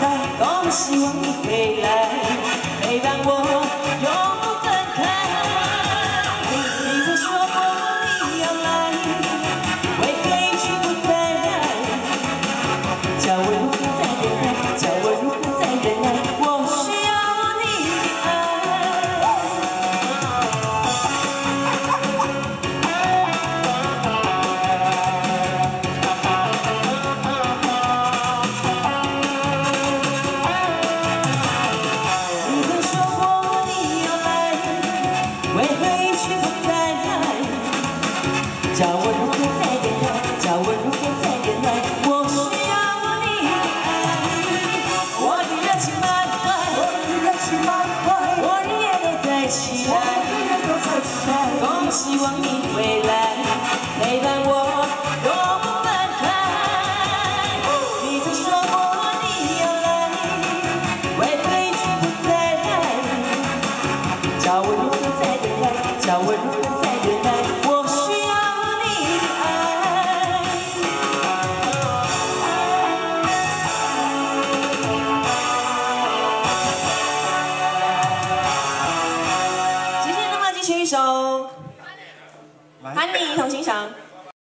たどうしようにフェイラ叫我如何再见他叫我如何再见他我需要你的爱我的热情满怀我的热情满怀我夜都在我都在期待多么希望你回来陪伴我你曾说过你要来为何一不我如何再我喊你一同欣赏